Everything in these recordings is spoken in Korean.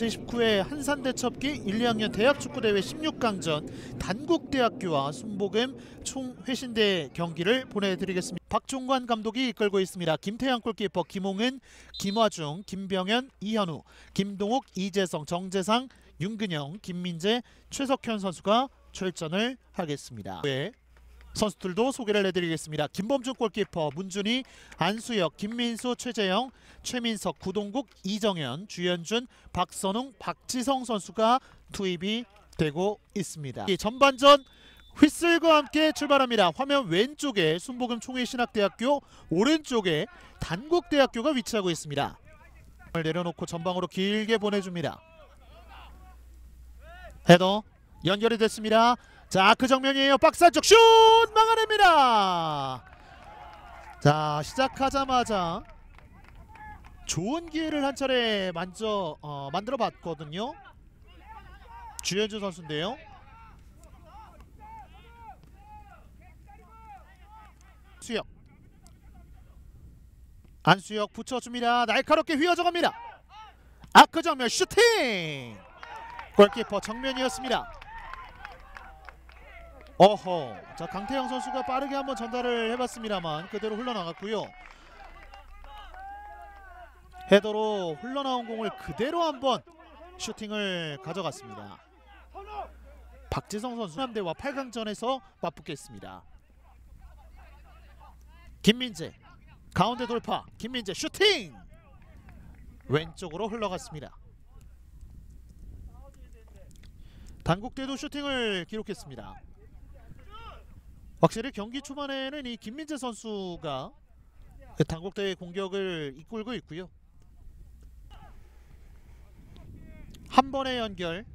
제19회 한산대첩기 1, 2학년 대학축구대회 16강전 단국대학교와 순복음 총회신대 경기를 보내드리겠습니다. 박종관 감독이 이끌고 있습니다. 김태형 골키퍼, 김홍은, 김화중, 김병현, 이현우, 김동욱, 이재성, 정재상, 윤근영, 김민재, 최석현 선수가 출전을 하겠습니다. 네. 선수들도 소개를 해드리겠습니다. 김범준 골키퍼, 문준희, 안수혁, 김민수, 최재영, 최민석, 구동국, 이정현, 주현준, 박선웅, 박지성 선수가 투입이 되고 있습니다. 이 전반전 휘슬과 함께 출발합니다. 화면 왼쪽에 순복음 총회신학대학교, 오른쪽에 단국대학교가 위치하고 있습니다. 내려놓고 전방으로 길게 보내줍니다. 헤더 연결이 됐습니다. 자, 그 정면이에요. 박스 안쪽 슛 막아냅니다. 자, 시작하자마자 좋은 기회를 한 차례 만져 어, 만들어 봤거든요. 주현주 선수인데요. 수혁 안수혁 붙여줍니다. 날카롭게 휘어져갑니다. 아크 정면 슈팅 골키퍼 정면이었습니다. 어허. 자 강태영 선수가 빠르게 한번 전달을 해봤습니다만 그대로 흘러나갔고요. 헤더로 흘러나온 공을 그대로 한번 슈팅을 가져갔습니다. 박지성 선수 함대와 8강전에서 맞붙겠습니다. 김민재 가운데 돌파. 김민재 슈팅! 왼쪽으로 흘러갔습니다. 단국대도 슈팅을 기록했습니다 확실히 경기 초반에는 이 김민재 선수가 단국대의 공격을 이끌고 있고요. 한 번의 연결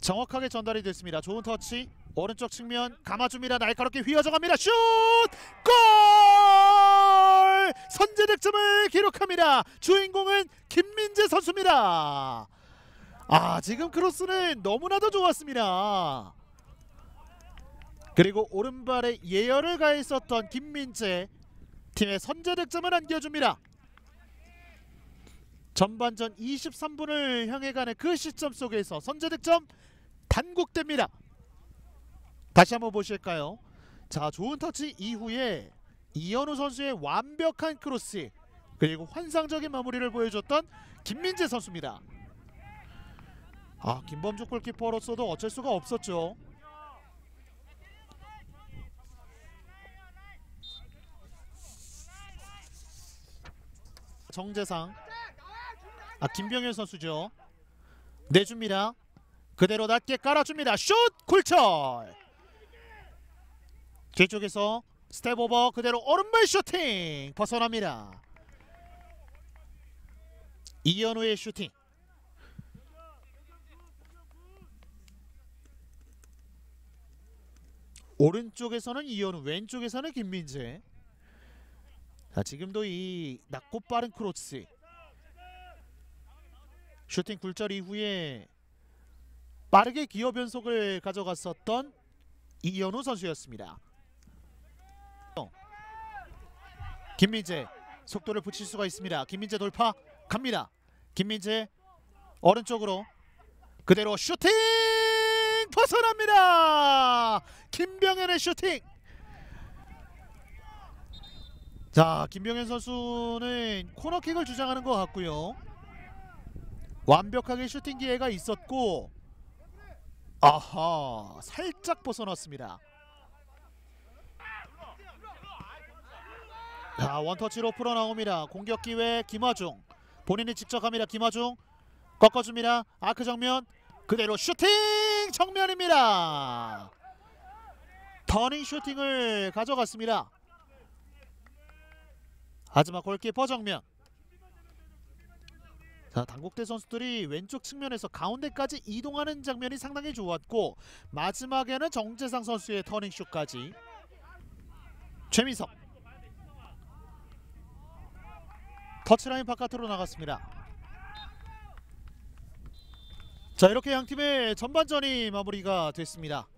정확하게 전달이 됐습니다. 좋은 터치 오른쪽 측면 감아줍니다. 날카롭게 휘어져갑니다. 슛! 골! 선제 득점을 기록합니다. 주인공은 김민재 선수입니다. 아 지금 크로스는 너무나도 좋았습니다. 그리고 오른발에 예열을 가했었던 김민재 팀의 선제 득점을 안겨줍니다. 전반전 23분을 향해 가는 그 시점 속에서 선제 득점 단국대입니다. 다시 한번 보실까요? 자 좋은 터치 이후에 이현우 선수의 완벽한 크로스 그리고 환상적인 마무리를 보여줬던 김민재 선수입니다. 아 김범주 골키퍼로서도 어쩔 수가 없었죠. 정재상. 아 김병현 선수죠. 내줍니다. 그대로 낮게 깔아줍니다. 슛! 굴철! 뒤쪽에서 step over 그대로 오른발 슈팅 벗어납니다. 이현우의 슈팅. 오른쪽에서는 이현우 왼쪽에서는 김민재 자 지금도 이 낮고 빠른 크로스 슈팅 굴절 이후에 빠르게 기어 변속을 가져갔었던 이현우 선수였습니다. 김민재 속도를 붙일 수가 있습니다. 김민재 돌파 갑니다. 김민재 오른쪽으로 그대로 슈팅 벗어납니다. 김병현의 슈팅 자 김병현 선수는 코너킥을 주장하는 것 같고요. 완벽하게 슈팅 기회가 있었고 아하 살짝 벗어났습니다. 자 원터치로 풀어나옵니다. 공격 기회 김화중. 본인이 직접 합니다. 김화중 꺾어줍니다. 아크 정면. 그대로 슈팅 정면입니다. 터닝 슈팅을 가져갔습니다 하지만 골키퍼 정면. 자 당국대 선수들이 왼쪽 측면에서 가운데까지 이동하는 장면이 상당히 좋았고 마지막에는 정재상 선수의 터닝슛까지. 최민석. 터치라인 바깥으로 나갔습니다. 자 이렇게 양팀의 전반전이 마무리가 됐습니다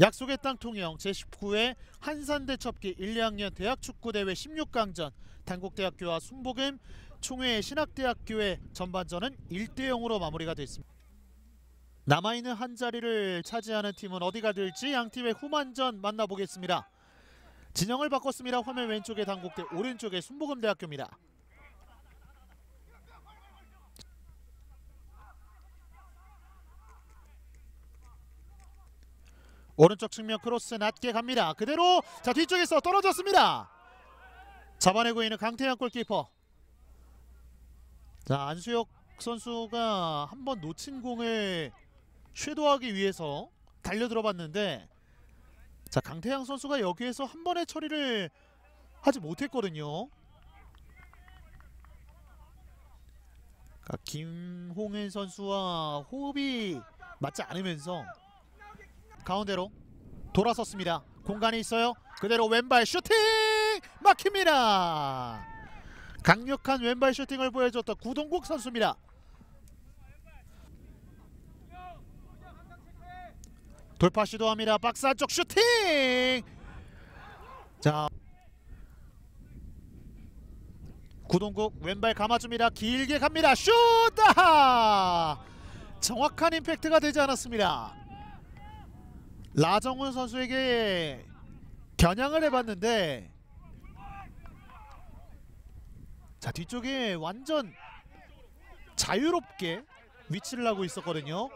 약속의 땅 통영 제19회 한산대 첩기 1, 2학년 대학축구대회 16강전 단국대학교와 순복음 총회 신학대학교의 전반전은 1대 0으로 마무리가 됐습니다. 남아있는 한 자리를 차지하는 팀은 어디가 될지 양 팀의 후반전 만나보겠습니다. 진영을 바꿨습니다. 화면 왼쪽에 당국대 오른쪽에 순복음대학교입니다. 오른쪽 측면 크로스 낮게 갑니다. 그대로 자 뒤쪽에서 떨어졌습니다. 잡아내고 있는 강태현 골키퍼. 자 안수혁 선수가 한 번 놓친 공을 쇄도하기 위해서 달려들어봤는데 자 강태양 선수가 여기에서 한 번의 처리를 하지 못했거든요. 그러니까 김홍현 선수와 호흡이 맞지 않으면서 가운데로 돌아섰습니다. 공간이 있어요. 그대로 왼발 슈팅 막힙니다. 강력한 왼발 슈팅을 보여줬던 구동국 선수입니다. 돌파 시도합니다. 박스 안쪽 슈팅. 자 구동국 왼발 감아줍니다. 길게 갑니다. 슛! 아! 정확한 임팩트가 되지 않았습니다. 라정훈 선수에게 겨냥을 해봤는데 자 뒤쪽에 완전 자유롭게 위치를 하고 있었거든요.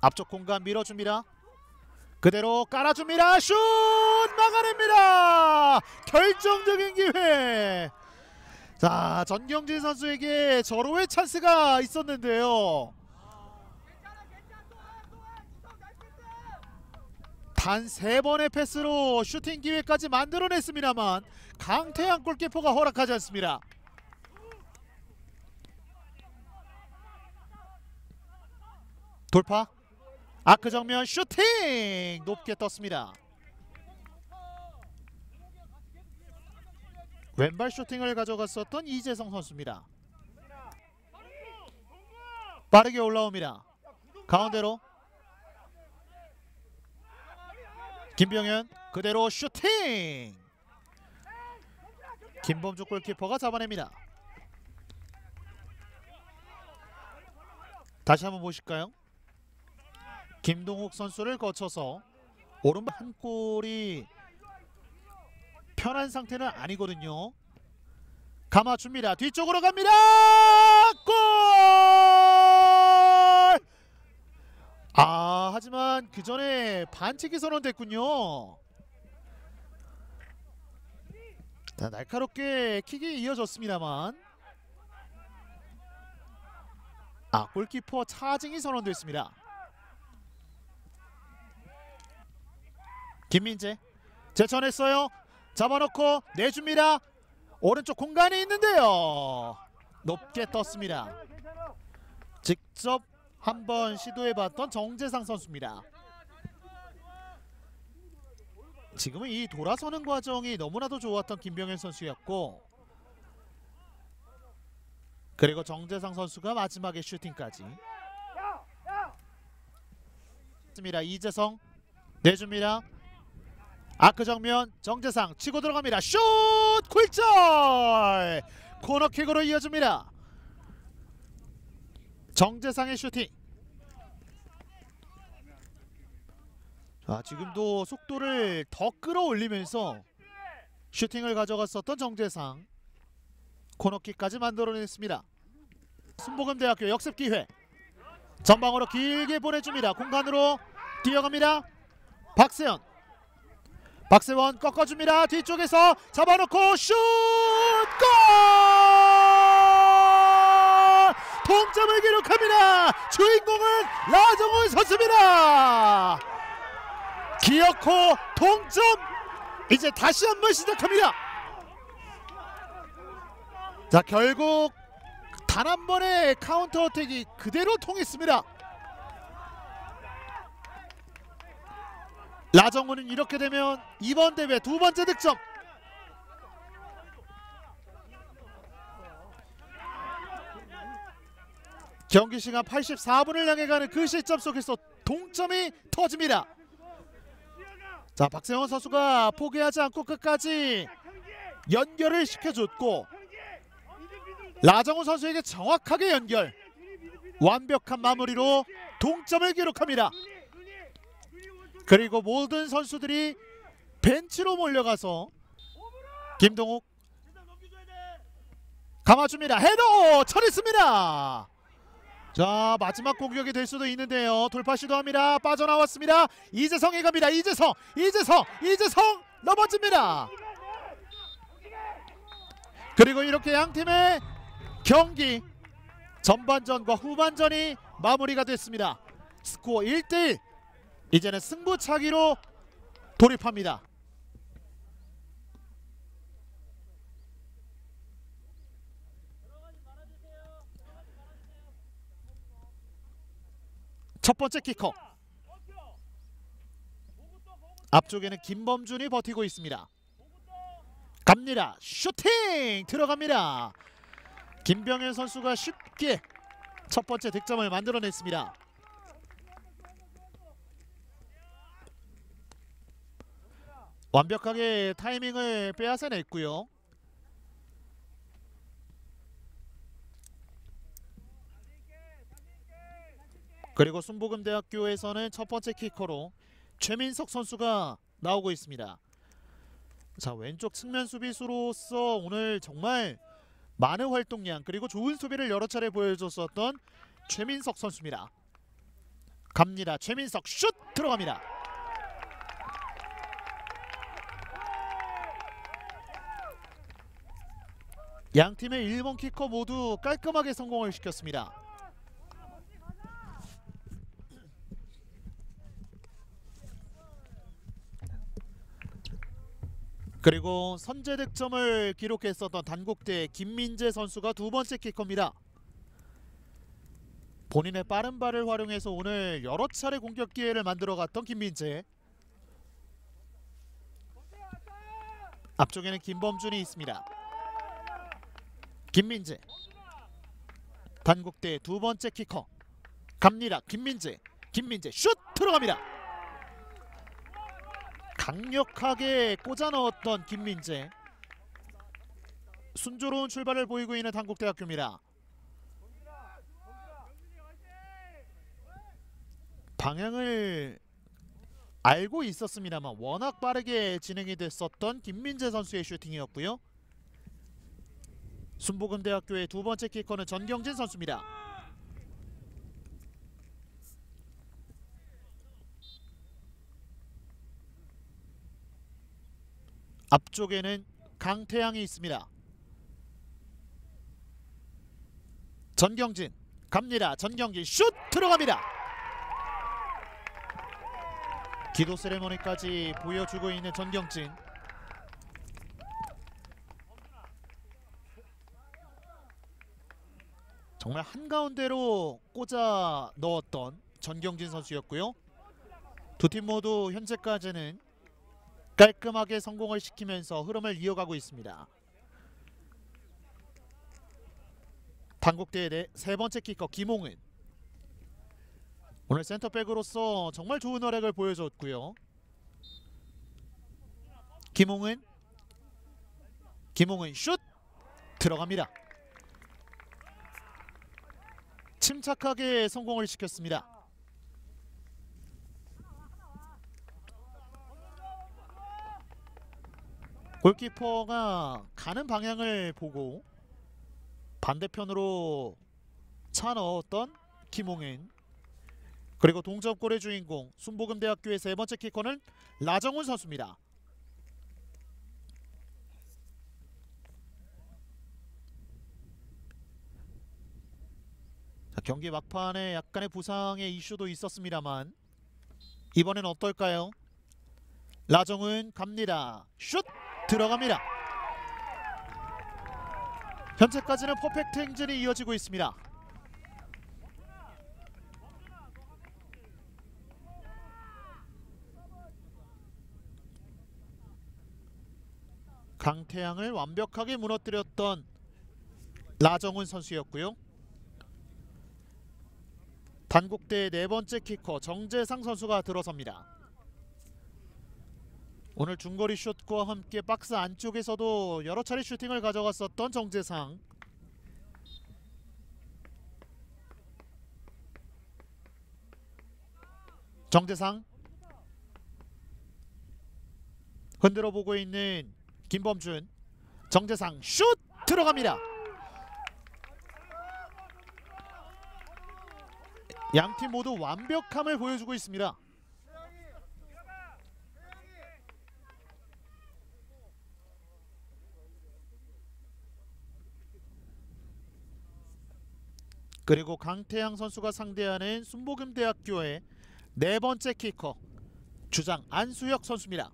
앞쪽 공간 밀어줍니다. 그대로 깔아줍니다. 슛 막아냅니다. 결정적인 기회. 자 전경진 선수에게 절호의 찬스가 있었는데요. 단 세 번의 패스로 슈팅 기회까지 만들어냈습니다만 강태양 골키퍼가 허락하지 않습니다. 돌파 아크 정면 슈팅 높게 떴습니다. 왼발 슈팅을 가져갔었던 이재성 선수입니다. 빠르게 올라옵니다. 가운데로 김병현 그대로 슈팅 김범주 골키퍼가 잡아냅니다. 다시 한번 보실까요? 김동욱 선수를 거쳐서 오른발 한 골이 편한 상태는 아니거든요. 감아줍니다. 뒤쪽으로 갑니다. 골! 아 하지만 그 전에 반칙이 선언됐군요. 자, 날카롭게 킥이 이어졌습니다만 아 골키퍼 차징이 선언됐습니다. 김민재 제쳐냈어요. 잡아놓고 내줍니다. 오른쪽 공간이 있는데요. 높게 떴습니다. 직접 한번 시도해봤던 정재상 선수입니다. 지금은 이 돌아서는 과정이 너무나도 좋았던 김병현 선수였고 그리고 정재상 선수가 마지막에 슈팅까지. 습니다. 이재성 내줍니다. 아크 정면 정재상 치고 들어갑니다. 슛! 굴절! 코너킥으로 이어집니다. 정재상의 슈팅 자 지금도 속도를 더 끌어올리면서 슈팅을 가져갔었던 정재상. 코너킥까지 만들어냈습니다. 순복음대학교 역습 기회. 전방으로 길게 보내줍니다. 공간으로 뛰어갑니다. 박세현. 박세원 꺾어줍니다. 뒤쪽에서 잡아놓고 슛! 골! 동점을 기록합니다. 주인공은 라정훈 선수입니다 기어코 동점. 이제 다시 한 번 시작합니다. 자 결국 단 한 번의 counter attack이 그대로 통했습니다. 라정우는 이렇게 되면 이번 대회 두 번째 득점. 경기 시간 84분을 향해 가는 그 시점 속에서 동점이 터집니다 자 박세원 선수가 포기하지 않고 끝까지 연결을 시켜줬고 라정우 선수에게 정확하게 연결. 완벽한 마무리로 동점을 기록합니다. 그리고 모든 선수들이 벤치로 몰려가서 김동욱 감아줍니다. 헤더 처리습니다. 자 마지막 공격이 될 수도 있는데요. 돌파 시도합니다. 빠져나왔습니다. 이재성이 갑니다. 이재성, 이재성, 이재성 넘어집니다. 그리고 이렇게 양 팀의 경기 전반전과 후반전이 마무리가 됐습니다. 스코어 1대1 이제는 승부차기로 돌입합니다. 첫 번째 키커 앞쪽에는 김범준이 버티고 있습니다. 갑니다. 슈팅 들어갑니다. 김병현 선수가 쉽게 첫 번째 득점을 만들어냈습니다. 완벽하게 타이밍을 빼앗아냈고요. 그리고 순복음대학교에서는 첫 번째 키커로 최민석 선수가 나오고 있습니다. 자 왼쪽 측면 수비수로서 오늘 정말 많은 활동량 그리고 좋은 수비를 여러 차례 보여줬었던 최민석 선수입니다. 갑니다. 최민석 슛 들어갑니다. 양 팀의 1번 키커 모두 깔끔하게 성공을 시켰습니다. 그리고 선제 득점을 기록했었던 단국대 김민재 선수가 두 번째 키커입니다. 본인의 빠른 발을 활용해서 오늘 여러 차례 공격 기회를 만들어갔던 김민재. 앞쪽에는 김범준이 있습니다. 김민재. 단국대 두 번째 키커. 갑니다. 김민재. 김민재 슛 들어갑니다. 강력하게 꽂아 넣었던 김민재 순조로운 출발을 보이고 있는 한국대학교입니다. 방향을 알고 있었습니다만 워낙 빠르게 진행이 됐었던 김민재 선수의 슈팅이었고요. 순복음대학교의 두 번째 키커는 전경진 선수입니다. 앞쪽에는 강태양이 있습니다. 전경진 갑니다. 전경진 슛 들어갑니다. 기도 세레머니까지 보여주고 있는 전경진. 정말 한가운데로 꽂아 넣었던 전경진 선수였고요. 두 팀 모두 현재까지는 깔끔하게 성공을 시키면서 흐름을 이어가고 있습니다. 네, 세 번째 키커 김홍은 오늘 센터백으로서 정말 좋은 활약을 보여줬고요. 김홍은 김홍은 슛 들어갑니다. 침착하게 성공을 시켰습니다. 골키퍼가 가는 방향을 보고 반대편으로 차 넣었던 김홍인 그리고 동점골의 주인공 순복음대학교의 세 번째 키커는 라정훈 선수입니다. 자, 경기 막판에 약간의 부상의 이슈도 있었습니다만 이번엔 어떨까요? 라정훈 갑니다. 슛 들어갑니다. 현재까지는 퍼펙트 행진이 이어지고 있습니다. 강태양을 완벽하게 무너뜨렸던 라정훈 선수였고요. 단국대의 네 번째 키커 정재상 선수가 들어섭니다. 오늘 중거리 슛과 함께 박스 안쪽에서도 여러 차례 슈팅을 가져갔었던 정재상. 정재상. 흔들어 보고 있는 김범준. 정재상 슛! 들어갑니다. 양팀 모두 완벽함을 보여주고 있습니다. 그리고 강태양 선수가 상대하는 순복음대학교의 네 번째 키커 주장 안수혁 선수입니다.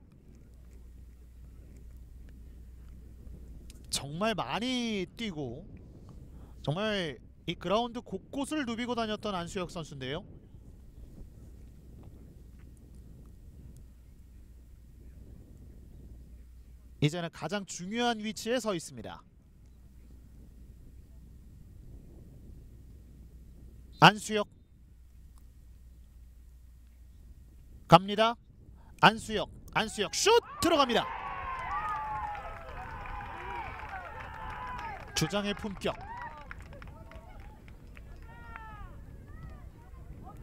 정말 많이 뛰고 정말 이 그라운드 곳곳을 누비고 다녔던 안수혁 선수인데요. 이제는 가장 중요한 위치에 서 있습니다. 안수혁 갑니다. 안수혁 안수혁 슛 들어갑니다. 주장의 품격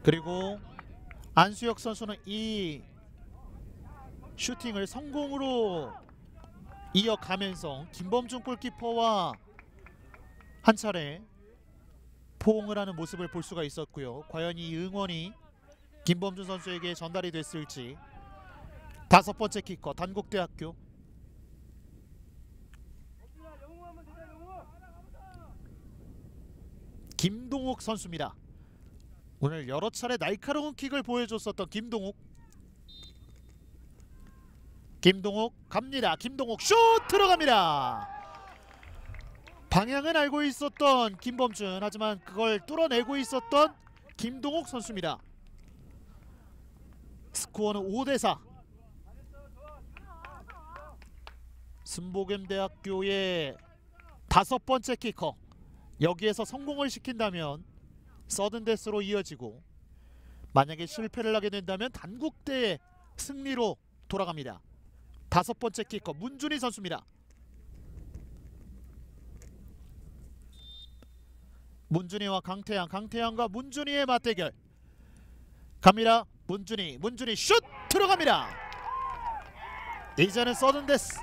그리고 안수혁 선수는 이 슈팅을 성공으로 이어가면서 김범준 골키퍼와 한 차례 포옹을 하는 모습을 볼 수가 있었고요. 과연 이 응원이 김범준 선수에게 전달이 됐을지 다섯 번째 키커 단국대학교 김동욱 선수입니다. 오늘 여러 차례 날카로운 킥을 보여줬었던 김동욱 김동욱 갑니다. 김동욱 슛 들어갑니다. 방향은 알고 있었던 김범준 하지만 그걸 뚫어내고 있었던 김동욱 선수입니다. 스코어는 5대4 순복음대학교의 다섯 번째 키커 여기에서 성공을 시킨다면 서든데스로 이어지고 만약에 실패를 하게 된다면 단국대의 승리로 돌아갑니다. 다섯 번째 키커 문준희 선수입니다. 문준희와 강태양, 강태양과 문준희의 맞대결 갑니다. 문준희, 문준희 슛 들어갑니다. 이제는 서든데스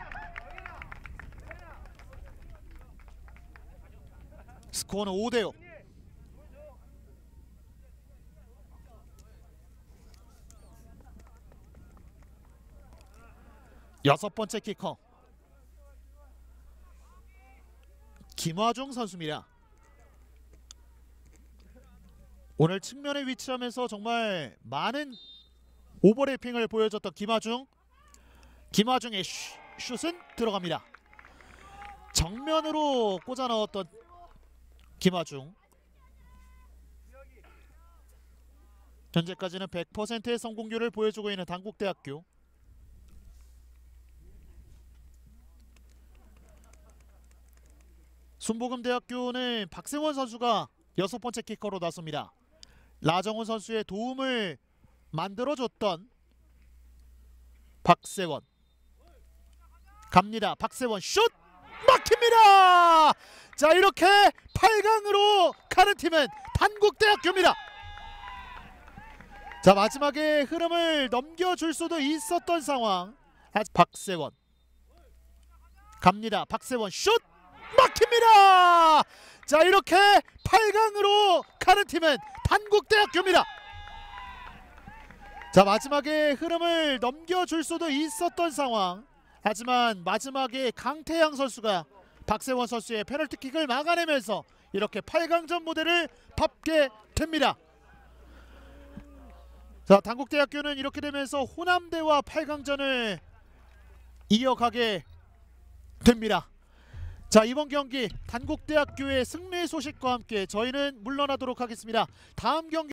스코어는 5대5 여섯 번째 키커 김화중 선수입니다. 오늘 측면에 위치하면서 정말 많은 오버래핑을 보여줬던 김화중 김화중의 슈, 슛은 들어갑니다. 정면으로 꽂아 넣었던 김화중 현재까지는 100%의 성공률을 보여주고 있는 단국대학교 순복음대학교는 박세원 선수가 여섯 번째 키커로 나섭니다. 라정훈 선수의 도움을 만들어줬던 박세원 갑니다. 박세원 슛 막힙니다. 자 이렇게 8강으로 가는 팀은 단국대학교입니다. 자 마지막에 흐름을 넘겨줄 수도 있었던 상황 박세원 갑니다. 박세원 슛 막힙니다. 자 이렇게 8강으로 가는 팀은 단국대학교입니다. 자 마지막에 흐름을 넘겨줄 수도 있었던 상황 하지만 마지막에 강태양 선수가 박세원 선수의 페널티킥을 막아내면서 이렇게 8강전 무대를 밟게 됩니다. 자 단국대학교는 이렇게 되면서 호남대와 8강전을 이어가게 됩니다. 자 이번 경기 단국대학교의 승리 소식과 함께 저희는 물러나도록 하겠습니다. 다음 경기